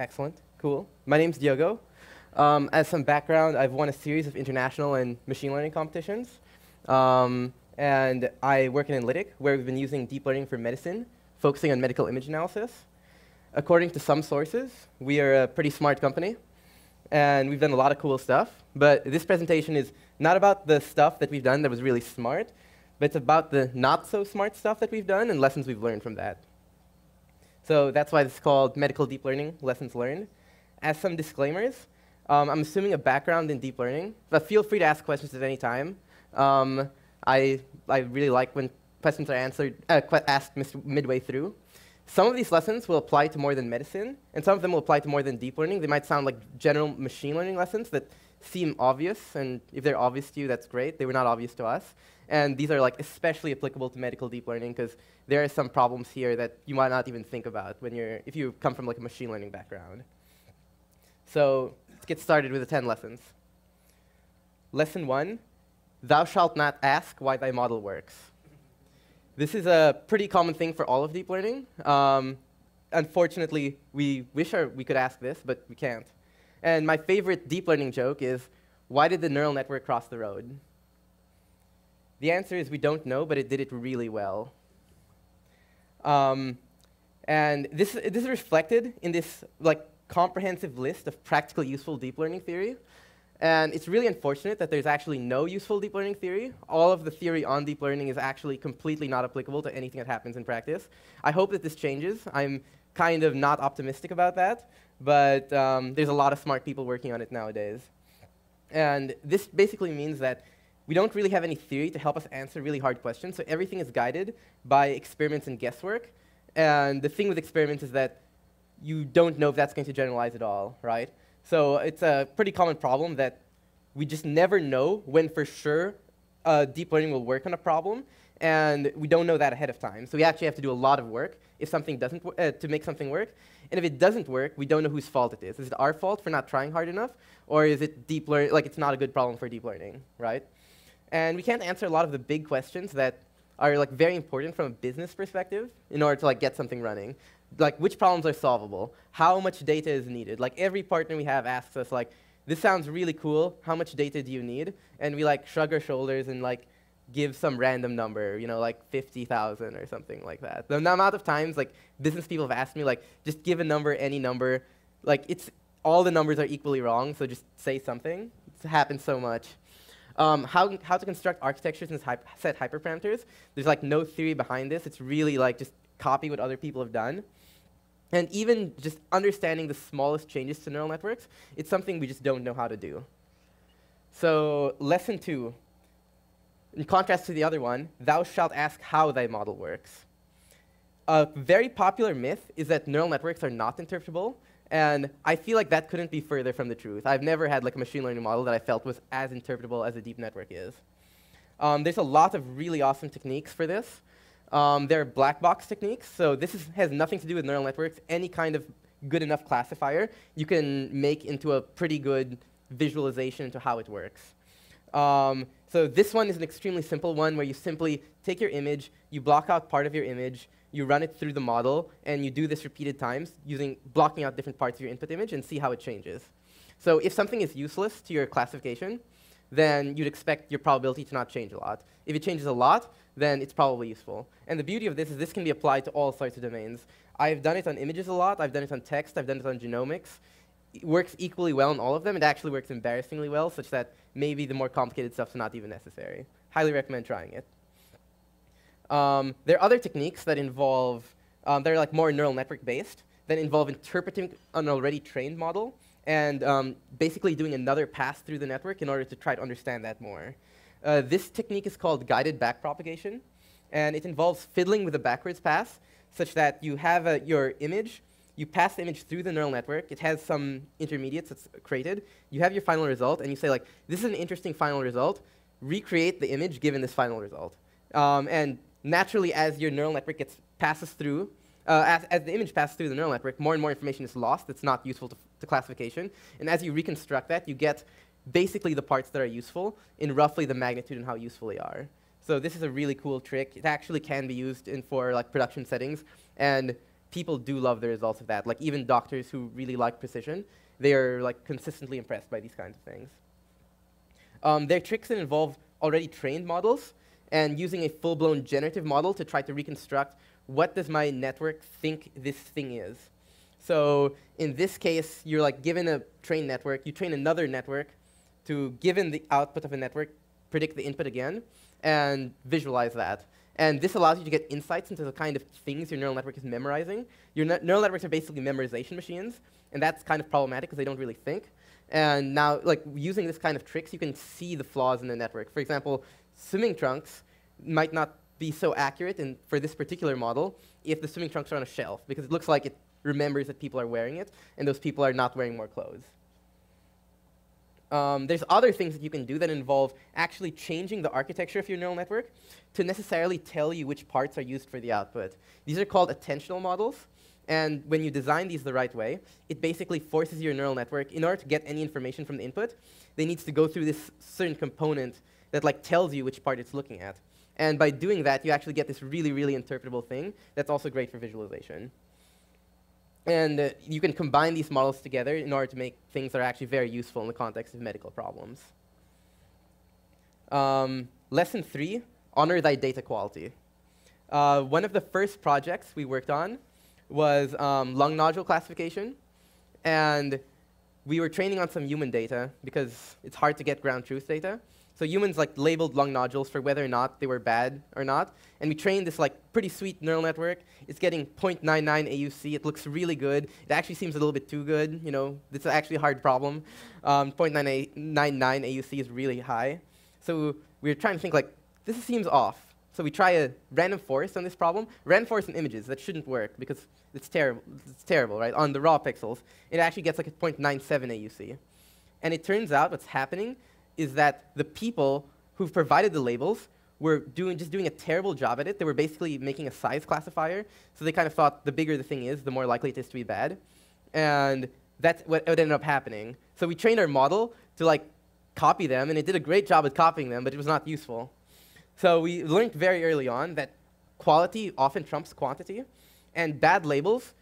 Excellent. Cool. My name's Diogo. Um, as some background, I've won a series of international and machine learning competitions. Um, and I work in Enlitic, where we've been using deep learning for medicine, focusing on medical image analysis. According to some sources, we are a pretty smart company, and we've done a lot of cool stuff. But this presentation is not about the stuff that we've done that was really smart, but it's about the not so smart stuff that we've done and lessons we've learned from that. So that's why is called Medical Deep Learning Lessons Learned. As some disclaimers, um, I'm assuming a background in deep learning, but feel free to ask questions at any time. Um, I, I really like when questions are answered, uh, asked midway through. Some of these lessons will apply to more than medicine, and some of them will apply to more than deep learning. They might sound like general machine learning lessons that seem obvious, and if they're obvious to you, that's great. They were not obvious to us. And these are like especially applicable to medical deep learning because there are some problems here that you might not even think about when you're, if you come from like a machine learning background. So let's get started with the 10 lessons. Lesson one, thou shalt not ask why thy model works. This is a pretty common thing for all of deep learning. Um, unfortunately, we wish our, we could ask this, but we can't. And my favorite deep learning joke is, why did the neural network cross the road? The answer is we don't know, but it did it really well. Um, and this, this is reflected in this like comprehensive list of practically useful deep learning theory. And it's really unfortunate that there's actually no useful deep learning theory. All of the theory on deep learning is actually completely not applicable to anything that happens in practice. I hope that this changes. I'm kind of not optimistic about that, but um, there's a lot of smart people working on it nowadays. And this basically means that we don't really have any theory to help us answer really hard questions, so everything is guided by experiments and guesswork. And the thing with experiments is that you don't know if that's going to generalize at all, right? So it's a pretty common problem that we just never know when for sure uh, deep learning will work on a problem, and we don't know that ahead of time. So we actually have to do a lot of work if something doesn't uh, to make something work. And if it doesn't work, we don't know whose fault it is. Is it our fault for not trying hard enough, or is it deep learning? Like it's not a good problem for deep learning, right? And we can't answer a lot of the big questions that are like very important from a business perspective in order to like get something running. Like which problems are solvable? How much data is needed? Like every partner we have asks us like, this sounds really cool. How much data do you need? And we like shrug our shoulders and like give some random number, you know, like 50,000 or something like that. The amount of times like business people have asked me like, just give a number, any number. Like it's, all the numbers are equally wrong, so just say something. It's happened so much. Um, how, how to construct architectures and set hyperparameters. There's like no theory behind this. It's really like just copy what other people have done. And even just understanding the smallest changes to neural networks, it's something we just don't know how to do. So lesson two, in contrast to the other one, thou shalt ask how thy model works. A very popular myth is that neural networks are not interpretable, and I feel like that couldn't be further from the truth. I've never had like a machine learning model that I felt was as interpretable as a deep network is. Um, there's a lot of really awesome techniques for this. Um, there are black box techniques, so this is, has nothing to do with neural networks. Any kind of good enough classifier you can make into a pretty good visualization into how it works. Um, so this one is an extremely simple one where you simply take your image, you block out part of your image, you run it through the model, and you do this repeated times using blocking out different parts of your input image and see how it changes. So if something is useless to your classification, then you'd expect your probability to not change a lot. If it changes a lot, then it's probably useful. And the beauty of this is this can be applied to all sorts of domains. I've done it on images a lot. I've done it on text. I've done it on genomics. It works equally well in all of them. It actually works embarrassingly well, such that maybe the more complicated stuff is not even necessary. Highly recommend trying it. Um, there are other techniques that involve, um, that are like more neural network based, that involve interpreting an already trained model and um, basically doing another pass through the network in order to try to understand that more. Uh, this technique is called guided backpropagation, and it involves fiddling with a backwards pass such that you have uh, your image, you pass the image through the neural network, it has some intermediates that's created, you have your final result, and you say like, this is an interesting final result, recreate the image given this final result. Um, and naturally, as your neural network gets passes through, uh, as, as, the image passes through the neural network, more and more information is lost that's not useful to, to, classification. And as you reconstruct that, you get basically the parts that are useful in roughly the magnitude and how useful they are. So this is a really cool trick. It actually can be used in for like production settings, and people do love the results of that. Like even doctors who really like precision, they are like consistently impressed by these kinds of things. Um, there are tricks that involve already trained models and using a full-blown generative model to try to reconstruct what does my network think this thing is. So in this case, you're like given a trained network, you train another network to, given the output of a network, predict the input again and visualize that. And this allows you to get insights into the kind of things your neural network is memorizing. Your ne neural networks are basically memorization machines, and that's kind of problematic because they don't really think. And now, like using this kind of tricks, you can see the flaws in the network. For example, swimming trunks might not be so accurate in, for this particular model if the swimming trunks are on a shelf, because it looks like it remembers that people are wearing it, and those people are not wearing more clothes. Um, there's other things that you can do that involve actually changing the architecture of your neural network to necessarily tell you which parts are used for the output. These are called attentional models. And when you design these the right way, it basically forces your neural network, in order to get any information from the input, they needs to go through this certain component that like tells you which part it's looking at. And by doing that, you actually get this really, really interpretable thing that's also great for visualization. And uh, you can combine these models together in order to make things that are actually very useful in the context of medical problems. Um, lesson three, honor thy data quality. Uh, one of the first projects we worked on was um, lung nodule classification. And we were training on some human data because it's hard to get ground truth data. So humans like labeled lung nodules for whether or not they were bad or not. And we trained this like pretty sweet neural network. It's getting 0.99 AUC. It looks really good. It actually seems a little bit too good. You know, it's actually a hard problem. Um, 0.99 AUC is really high. So we were trying to think like, this seems off. So we try a random forest on this problem. Random forest in images, that shouldn't work because it's terrible, it's terrible, right? On the raw pixels, it actually gets like a 0.97 AUC. And it turns out what's happening is that the people who've provided the labels were doing, just doing a terrible job at it. They were basically making a size classifier. So they kind of thought the bigger the thing is, the more likely it is to be bad. And that's what, ended up happening. So we trained our model to like copy them, and it did a great job at copying them, but it was not useful. So we learned very early on that quality often trumps quantity, and bad labels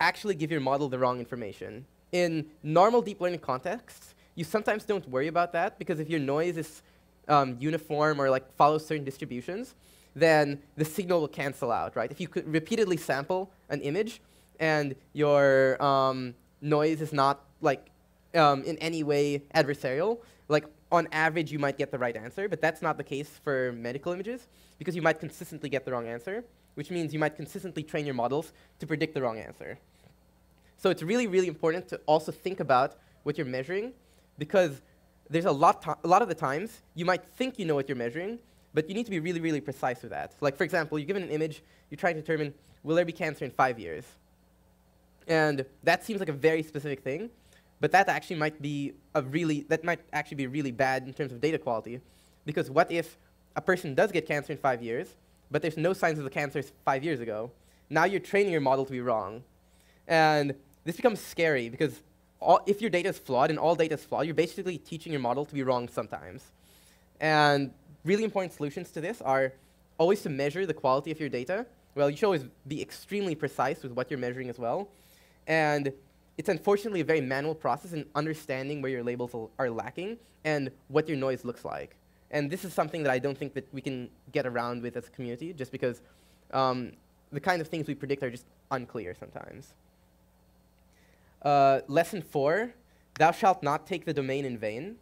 actually give your model the wrong information. In normal deep learning contexts, you sometimes don't worry about that because if your noise is um, uniform or like follows certain distributions, then the signal will cancel out, right? If you could repeatedly sample an image and your um, noise is not like um, in any way adversarial, like on average you might get the right answer, but that's not the case for medical images because you might consistently get the wrong answer, which means you might consistently train your models to predict the wrong answer. So it's really, really important to also think about what you're measuring because there's a lot, a lot of the times you might think you know what you're measuring, but you need to be really, really precise with that. Like, for example, you're given an image, you're trying to determine, will there be cancer in five years? And that seems like a very specific thing, but that actually might be a really, that might actually be really bad in terms of data quality. Because what if a person does get cancer in five years, but there's no signs of the cancer five years ago? Now you're training your model to be wrong. And this becomes scary because all, if your data is flawed and all data is flawed, you're basically teaching your model to be wrong sometimes. And really important solutions to this are always to measure the quality of your data. Well, you should always be extremely precise with what you're measuring as well. And it's unfortunately a very manual process in understanding where your labels are lacking and what your noise looks like. And this is something that I don't think that we can get around with as a community, just because um, the kind of things we predict are just unclear sometimes. Uh, lesson four, thou shalt not take the domain in vain.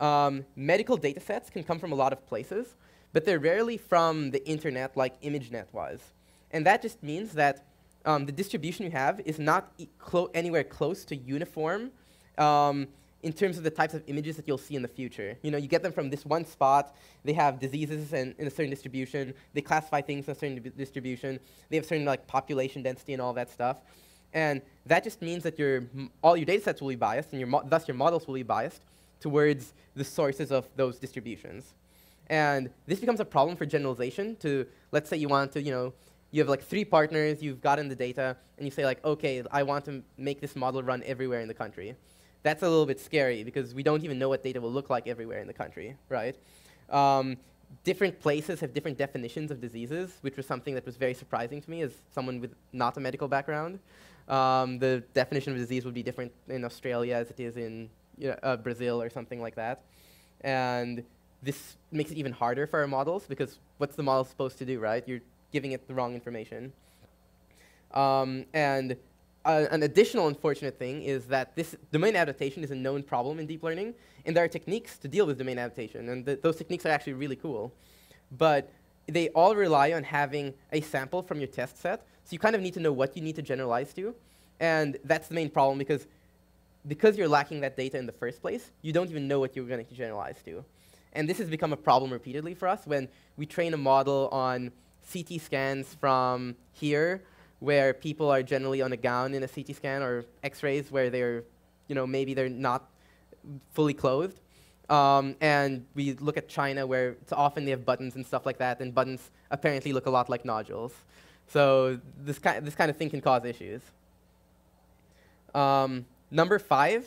Um, medical data sets can come from a lot of places, but they're rarely from the internet like ImageNet was. And that just means that um, the distribution you have is not e clo anywhere close to uniform um, in terms of the types of images that you'll see in the future. You know, you get them from this one spot, they have diseases and, in a certain distribution, they classify things in a certain distribution, they have certain like population density and all that stuff. And that just means that your, all your data sets will be biased, and your thus your models will be biased towards the sources of those distributions. And this becomes a problem for generalization to, let's say you want to, you know, you have like three partners, you've gotten the data, and you say like, okay, I want to make this model run everywhere in the country. That's a little bit scary because we don't even know what data will look like everywhere in the country, right? Um, different places have different definitions of diseases, which was something that was very surprising to me as someone with not a medical background. Um, the definition of disease would be different in Australia as it is in you know, uh, Brazil or something like that. And this makes it even harder for our models because what's the model supposed to do, right? You're giving it the wrong information. Um, and uh, an additional unfortunate thing is that this domain adaptation is a known problem in deep learning, and there are techniques to deal with domain adaptation, and th those techniques are actually really cool. But they all rely on having a sample from your test set, so you kind of need to know what you need to generalize to, and that's the main problem because because you're lacking that data in the first place, you don't even know what you're going to generalize to. And this has become a problem repeatedly for us when we train a model on CT scans from here where people are generally on a gown in a CT scan or X-rays where they're, you know, maybe they're not fully clothed. Um, and we look at China where often they have buttons and stuff like that, and buttons apparently look a lot like nodules. So this, ki this kind of thing can cause issues. Um, number five,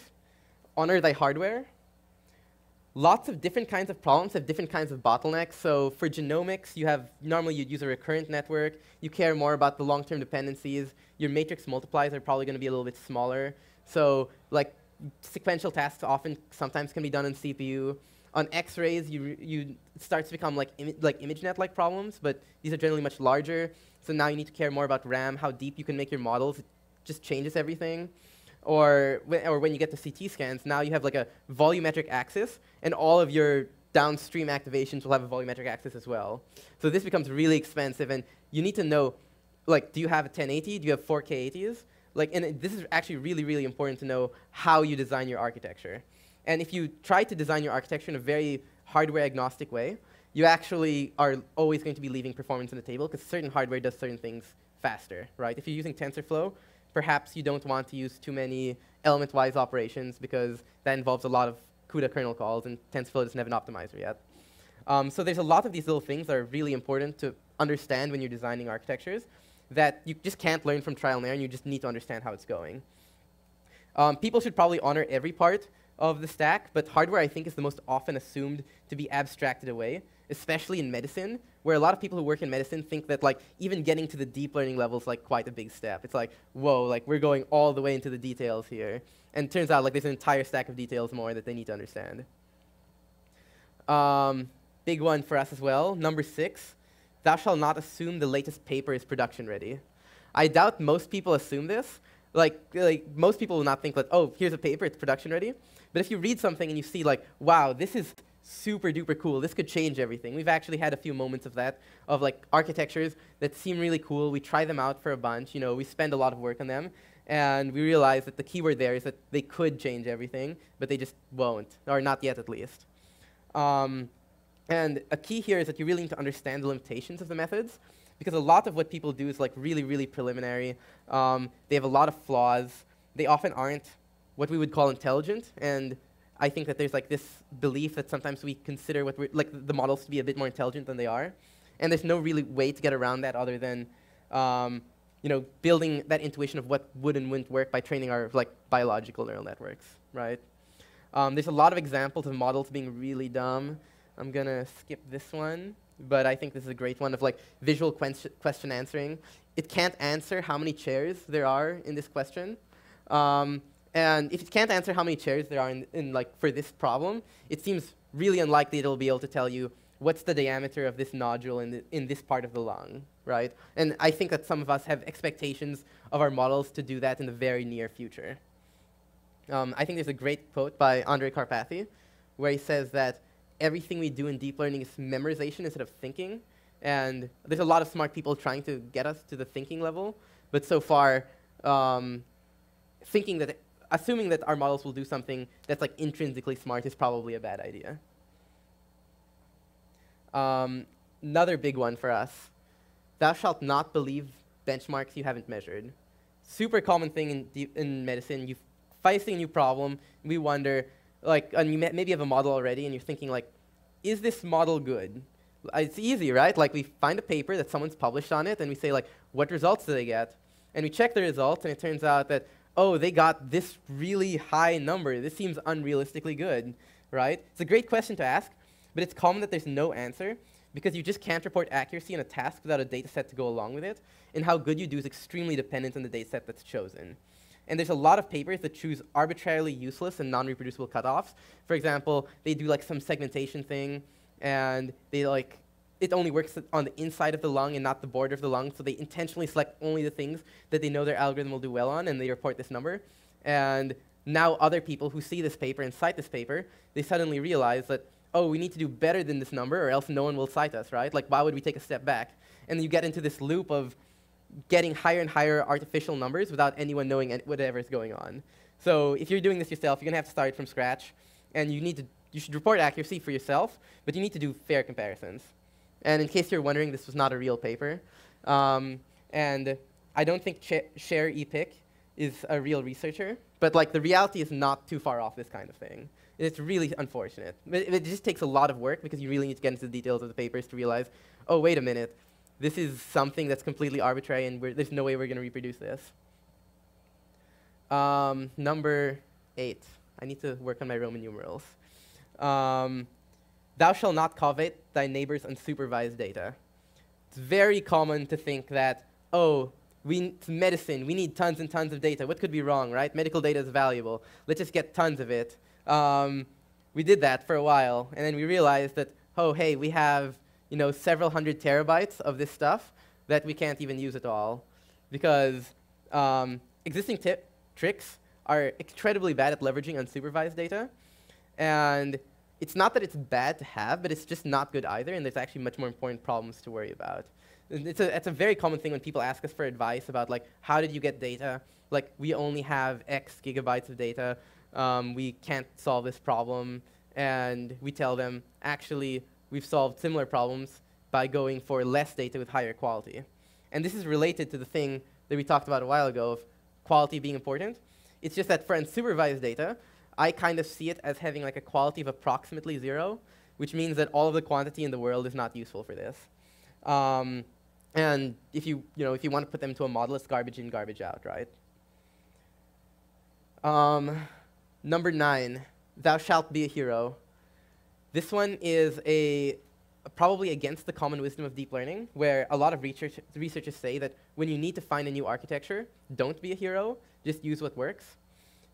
honor thy hardware lots of different kinds of problems have different kinds of bottlenecks. So for genomics, you have normally you'd use a recurrent network. You care more about the long-term dependencies. Your matrix multiplies are probably going to be a little bit smaller. So like sequential tasks often sometimes can be done in CPU. On X-rays, you you start to become like like ImageNet-like problems, but these are generally much larger. So now you need to care more about RAM, how deep you can make your models. It just changes everything or, or when you get to CT scans, now you have like a volumetric axis, and all of your downstream activations will have a volumetric axis as well. So this becomes really expensive, and you need to know, like, do you have a 1080? Do you have 4K 80s? Like, and this is actually really, really important to know how you design your architecture. And if you try to design your architecture in a very hardware agnostic way, you actually are always going to be leaving performance on the table because certain hardware does certain things faster, right? If you're using TensorFlow, perhaps you don't want to use too many element-wise operations because that involves a lot of CUDA kernel calls, and TensorFlow doesn't have an optimizer yet. Um, so there's a lot of these little things that are really important to understand when you're designing architectures that you just can't learn from trial and error, and you just need to understand how it's going. Um, people should probably honor every part of the stack, but hardware, I think, is the most often assumed to be abstracted away, especially in medicine, where a lot of people who work in medicine think that like even getting to the deep learning level is like quite a big step. It's like, whoa, like we're going all the way into the details here. And turns out like there's an entire stack of details more that they need to understand. Um, big one for us as well, number six, thou shalt not assume the latest paper is production ready. I doubt most people assume this. Like, like most people will not think like, oh, here's a paper, it's production ready. But if you read something and you see like, wow, this is super duper cool. This could change everything. We've actually had a few moments of that, of like architectures that seem really cool. We try them out for a bunch. You know, we spend a lot of work on them, and we realize that the keyword there is that they could change everything, but they just won't, or not yet at least. Um, and a key here is that you really need to understand the limitations of the methods, because a lot of what people do is like really, really preliminary. Um, they have a lot of flaws. They often aren't what we would call intelligent, and I think that there's like this belief that sometimes we consider what we're, like the models to be a bit more intelligent than they are, and there's no really way to get around that other than, um, you know, building that intuition of what would and wouldn't work by training our like biological neural networks, right? Um, there's a lot of examples of models being really dumb. I'm gonna skip this one, but I think this is a great one of like visual question answering. It can't answer how many chairs there are in this question. Um, and if it can't answer how many chairs there are in, in, like, for this problem, it seems really unlikely it'll be able to tell you what's the diameter of this nodule in, the, in this part of the lung, right? And I think that some of us have expectations of our models to do that in the very near future. Um, I think there's a great quote by Andrej Karpathy where he says that everything we do in deep learning is memorization instead of thinking. And there's a lot of smart people trying to get us to the thinking level, but so far, um, thinking that assuming that our models will do something that's like intrinsically smart is probably a bad idea. Um, another big one for us, thou shalt not believe benchmarks you haven't measured. Super common thing in, in medicine. You face a new problem, we wonder, like, and you maybe have a model already, and you're thinking like, is this model good? It's easy, right? Like we find a paper that someone's published on it, and we say like, what results do they get? And we check the results, and it turns out that oh, they got this really high number. This seems unrealistically good, right? It's a great question to ask, but it's common that there's no answer because you just can't report accuracy in a task without a data set to go along with it, and how good you do is extremely dependent on the data set that's chosen. And there's a lot of papers that choose arbitrarily useless and non-reproducible cutoffs. For example, they do like some segmentation thing, and they like it only works on the inside of the lung and not the border of the lung, so they intentionally select only the things that they know their algorithm will do well on, and they report this number. And now other people who see this paper and cite this paper, they suddenly realize that, oh, we need to do better than this number or else no one will cite us, right? Like, why would we take a step back? And you get into this loop of getting higher and higher artificial numbers without anyone knowing whatever is going on. So if you're doing this yourself, you're going to have to start from scratch, and you need to you should report accuracy for yourself, but you need to do fair comparisons. And in case you're wondering, this was not a real paper. Um, and I don't think Ch Cher Epic is a real researcher, but like the reality is not too far off this kind of thing. It's really unfortunate. It, it just takes a lot of work because you really need to get into the details of the papers to realize, oh, wait a minute, this is something that's completely arbitrary and there's no way we're going to reproduce this. Um, number eight. I need to work on my Roman numerals. Um, Thou shalt not covet thy neighbor's unsupervised data. It's very common to think that, oh, we it's medicine, we need tons and tons of data. What could be wrong, right? Medical data is valuable. Let's just get tons of it. Um, we did that for a while, and then we realized that, oh, hey, we have you know, several hundred terabytes of this stuff that we can't even use at all because um, existing tip tricks are incredibly bad at leveraging unsupervised data. And it's not that it's bad to have, but it's just not good either, and there's actually much more important problems to worry about. It's a, it's a very common thing when people ask us for advice about, like, how did you get data? Like, we only have X gigabytes of data. Um, we can't solve this problem. And we tell them, actually, we've solved similar problems by going for less data with higher quality. And this is related to the thing that we talked about a while ago of quality being important. It's just that for unsupervised data, I kind of see it as having like a quality of approximately zero, which means that all of the quantity in the world is not useful for this. Um, and if you, you know, if you want to put them to a model, it's garbage in, garbage out, right? Um, number nine, thou shalt be a hero. This one is a probably against the common wisdom of deep learning, where a lot of research, researchers say that when you need to find a new architecture, don't be a hero, just use what works.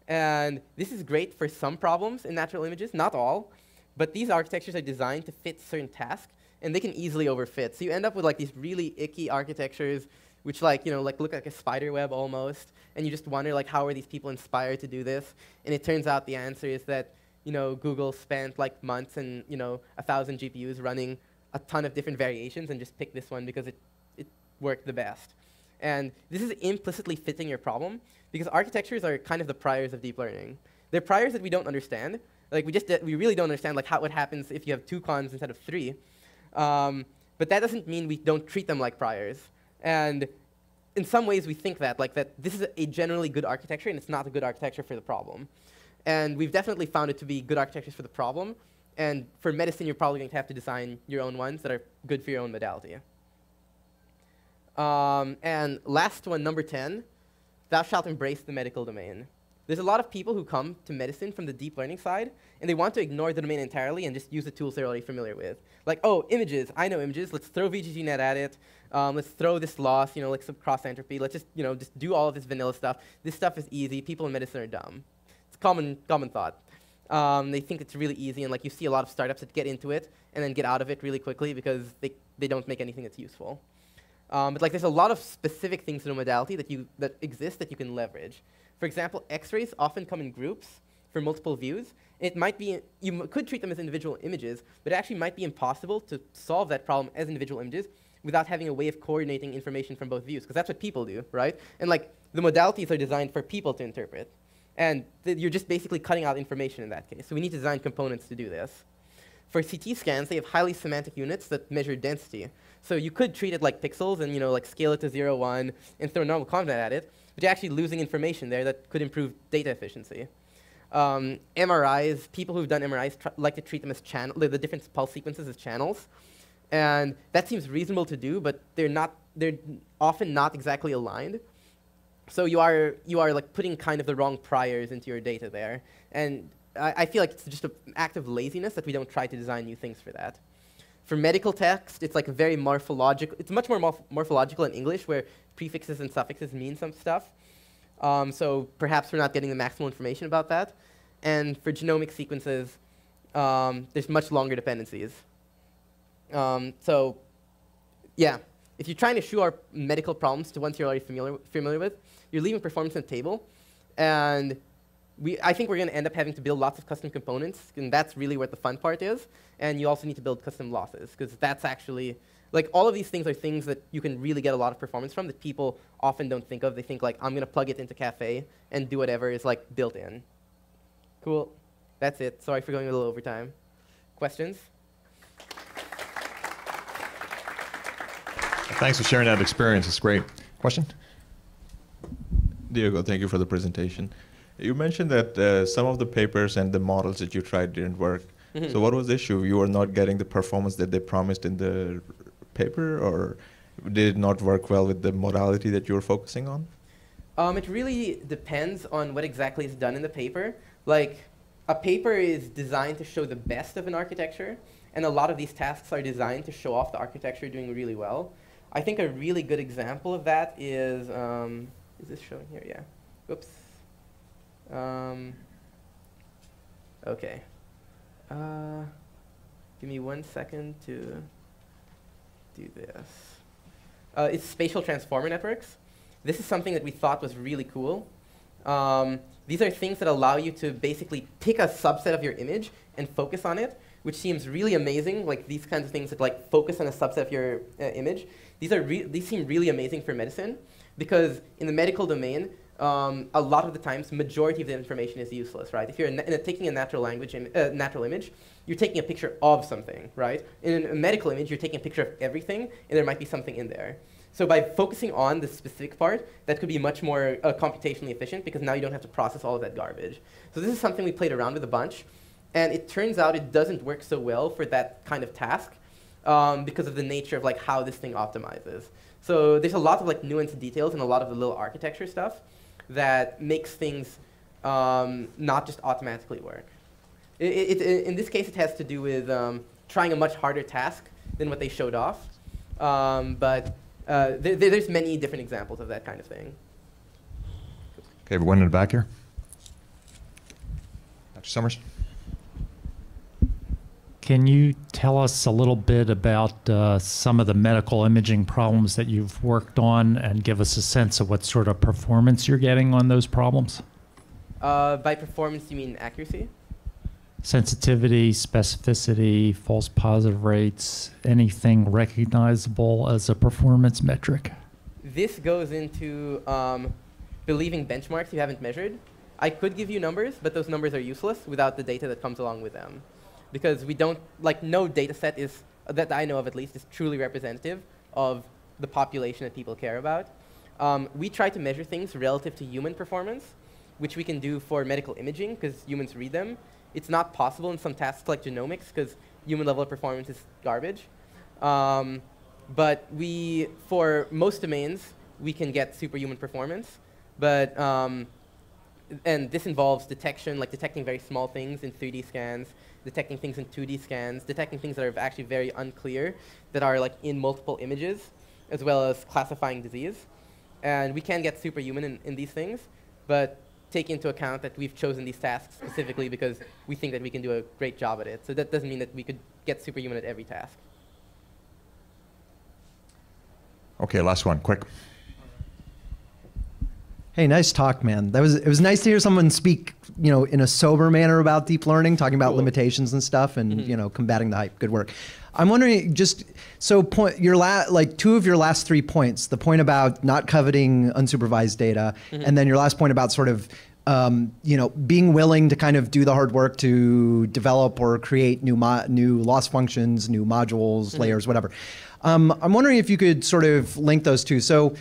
And this is great for some problems in natural images, not all. But these architectures are designed to fit certain tasks, and they can easily overfit. So you end up with like these really icky architectures, which like you know like look like a spider web almost, and you just wonder like how are these people inspired to do this? And it turns out the answer is that you know Google spent like months and you know a thousand GPUs running a ton of different variations and just picked this one because it it worked the best. And this is implicitly fitting your problem because architectures are kind of the priors of deep learning. They're priors that we don't understand. Like we just we really don't understand like how what happens if you have two cons instead of three. Um, but that doesn't mean we don't treat them like priors. And in some ways we think that like that this is a generally good architecture and it's not a good architecture for the problem. And we've definitely found it to be good architectures for the problem. And for medicine, you're probably going to have to design your own ones that are good for your own modality. Um, and last one, number 10, thou shalt embrace the medical domain. There's a lot of people who come to medicine from the deep learning side, and they want to ignore the domain entirely and just use the tools they're already familiar with. Like, oh, images, I know images, let's throw VGGNet at it, um, let's throw this loss, you know, like some cross entropy, let's just, you know, just do all of this vanilla stuff. This stuff is easy, people in medicine are dumb. It's common, common thought. Um, they think it's really easy, and like you see a lot of startups that get into it and then get out of it really quickly because they, they don't make anything that's useful. Um, but like there's a lot of specific things in a modality that, you, that exist that you can leverage. For example, X-rays often come in groups for multiple views. It might be, you could treat them as individual images, but it actually might be impossible to solve that problem as individual images without having a way of coordinating information from both views, because that's what people do, right? And like the modalities are designed for people to interpret. And you're just basically cutting out information in that case. So we need to design components to do this. For CT scans, they have highly semantic units that measure density. So you could treat it like pixels and you know like scale it to 0, 1 and throw normal content at it, but you're actually losing information there that could improve data efficiency. Um, MRIs, people who've done MRIs like to treat them as channel, the different pulse sequences as channels. And that seems reasonable to do, but they're not, they're often not exactly aligned. So you are, you are like putting kind of the wrong priors into your data there. And I, I feel like it's just an act of laziness that we don't try to design new things for that. For medical text, it's like very morphological, it's much more morph morphological in English where prefixes and suffixes mean some stuff. Um, so perhaps we're not getting the maximal information about that. And for genomic sequences, um, there's much longer dependencies. Um, so yeah, if you're trying to shoe our medical problems to ones you're already familiar, familiar with, you're leaving performance on the table. And we, I think we're going to end up having to build lots of custom components, and that's really what the fun part is. And you also need to build custom losses, because that's actually, like all of these things are things that you can really get a lot of performance from that people often don't think of. They think like, I'm going to plug it into Caffe and do whatever is like built in. Cool. That's it. Sorry for going a little over time. Questions? Thanks for sharing that experience. It's great. Question? Diego, thank you for the presentation. You mentioned that uh, some of the papers and the models that you tried didn't work. Mm -hmm. So what was the issue? You were not getting the performance that they promised in the paper, or did it not work well with the modality that you were focusing on? Um, it really depends on what exactly is done in the paper. Like, a paper is designed to show the best of an architecture, and a lot of these tasks are designed to show off the architecture doing really well. I think a really good example of that is, um, is this showing here? Yeah. Oops. Um, okay. Uh, give me one second to do this. Uh, it's spatial transformer networks. This is something that we thought was really cool. Um, these are things that allow you to basically pick a subset of your image and focus on it, which seems really amazing. Like these kinds of things that like focus on a subset of your uh, image. These, are these seem really amazing for medicine because in the medical domain, um, a lot of the times, majority of the information is useless, right? If you're a taking a natural language, Im uh, natural image, you're taking a picture of something, right? In a medical image, you're taking a picture of everything, and there might be something in there. So by focusing on the specific part, that could be much more uh, computationally efficient because now you don't have to process all of that garbage. So this is something we played around with a bunch, and it turns out it doesn't work so well for that kind of task um, because of the nature of like how this thing optimizes. So there's a lot of like nuanced details and a lot of the little architecture stuff that makes things um, not just automatically work. It, it, it, in this case, it has to do with um, trying a much harder task than what they showed off. Um, but uh, there, there's many different examples of that kind of thing. Okay, one in the back here. Dr. Summers. Can you tell us a little bit about uh, some of the medical imaging problems that you've worked on and give us a sense of what sort of performance you're getting on those problems? Uh, by performance, you mean accuracy? Sensitivity, specificity, false positive rates, anything recognizable as a performance metric? This goes into um, believing benchmarks you haven't measured. I could give you numbers, but those numbers are useless without the data that comes along with them because we don't, like no data set is, that I know of at least, is truly representative of the population that people care about. Um, we try to measure things relative to human performance, which we can do for medical imaging because humans read them. It's not possible in some tasks like genomics because human level of performance is garbage. Um, but we, for most domains, we can get superhuman performance. But, um, and this involves detection, like detecting very small things in 3D scans, detecting things in 2D scans, detecting things that are actually very unclear, that are like in multiple images, as well as classifying disease. And we can get superhuman in, in these things, but take into account that we've chosen these tasks specifically because we think that we can do a great job at it. So that doesn't mean that we could get superhuman at every task. Okay, last one, quick. Hey, nice talk, man. That was it was nice to hear someone speak, you know, in a sober manner about deep learning, talking about cool. limitations and stuff, and mm-hmm. you know, combating the hype. Good work. I'm wondering, just so point your last, like two of your last three points. The point about not coveting unsupervised data, mm-hmm. and then your last point about sort of um, you know, being willing to kind of do the hard work to develop or create new mo- new loss functions, new modules, mm-hmm. layers, whatever. Um, I'm wondering if you could sort of link those two. So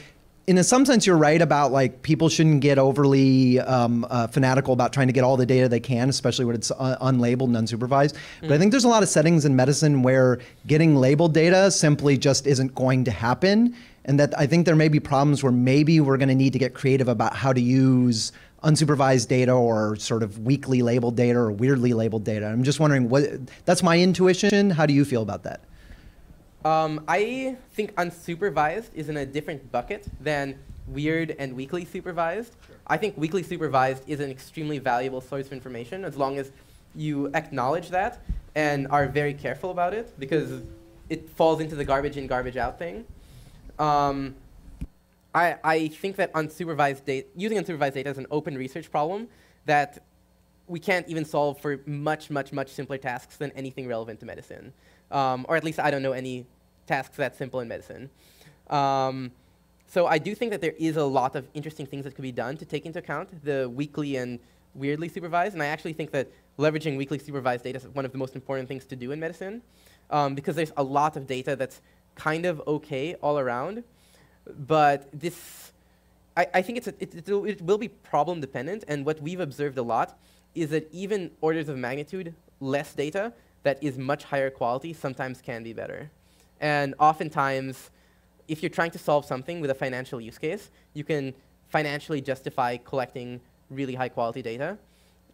in some sense, you're right about like people shouldn't get overly um, uh, fanatical about trying to get all the data they can, especially when it's uh, unlabeled and unsupervised. Mm. But I mm. think there's a lot of settings in medicine where getting labeled data simply just isn't going to happen, and that I think there may be problems where maybe we're going to need to get creative about how to use unsupervised data or sort of weakly labeled data or weirdly labeled data. I'm just wondering what that's my intuition. How do you feel about that? Um, I think unsupervised is in a different bucket than weird and weakly supervised. I think weakly supervised is an extremely valuable source of information as long as you acknowledge that and are very careful about it because it falls into the garbage in, garbage out thing. Um, I, I think that unsupervised data, using unsupervised data is an open research problem that we can't even solve for much, much, much simpler tasks than anything relevant to medicine. Um, or at least I don't know any tasks that simple in medicine. Um, so I do think that there is a lot of interesting things that could be done to take into account the weekly and weirdly supervised. And I actually think that leveraging weekly supervised data is one of the most important things to do in medicine um, because there's a lot of data that's kind of okay all around. But this, I, I think it's a, it, it, it will be problem dependent. And what we've observed a lot is that even orders of magnitude less data that is much higher quality sometimes can be better. And oftentimes, if you're trying to solve something with a financial use case, you can financially justify collecting really high quality data.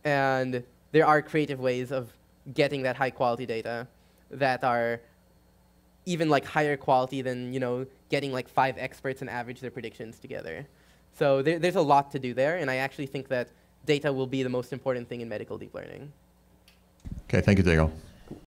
And there are creative ways of getting that high quality data that are even like higher quality than you know getting like five experts and average their predictions together. So there, there's a lot to do there, and I actually think that data will be the most important thing in medical deep learning. Okay, thank you, Diego.